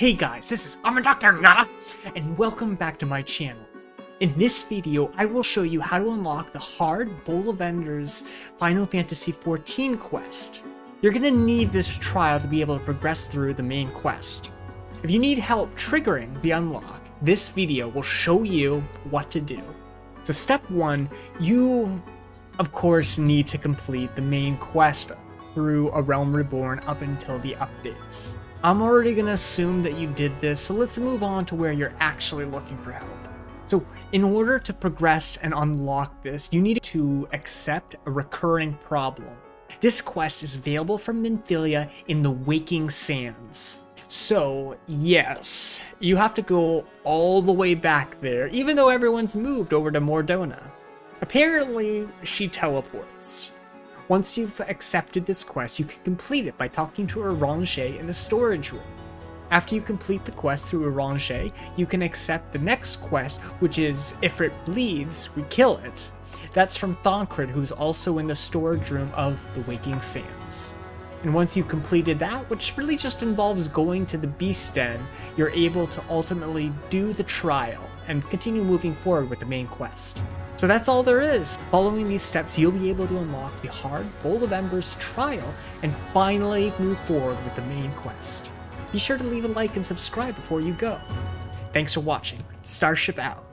Hey guys, this is I'm Dr. Nada, and welcome back to my channel. In this video, I will show you how to unlock the hard Bowl of Embers Final Fantasy XIV quest. You're gonna need this trial to be able to progress through the main quest. If you need help triggering the unlock, this video will show you what to do. So step one, you of course need to complete the main quest through A Realm Reborn up until the updates. I'm already gonna assume that you did this, so let's move on to where you're actually looking for help. So in order to progress and unlock this, you need to accept a recurring problem. This quest is available from Minfilia in the Waking Sands. So, yes, you have to go all the way back there, even though everyone's moved over to Mor Dhona. Apparently, she teleports. Once you've accepted this quest, you can complete it by talking to Urianger in the storage room. After you complete the quest through Urianger, you can accept the next quest, which is If It Bleeds, We Kill It. That's from Thancred, who's also in the storage room of the Waking Sands. And once you've completed that, which really just involves going to the Beast Den, you're able to ultimately do the trial and continue moving forward with the main quest. So that's all there is. Following these steps, you'll be able to unlock the hard Bowl of Embers trial and finally move forward with the main quest. Be sure to leave a like and subscribe before you go. Thanks for watching. Starship out.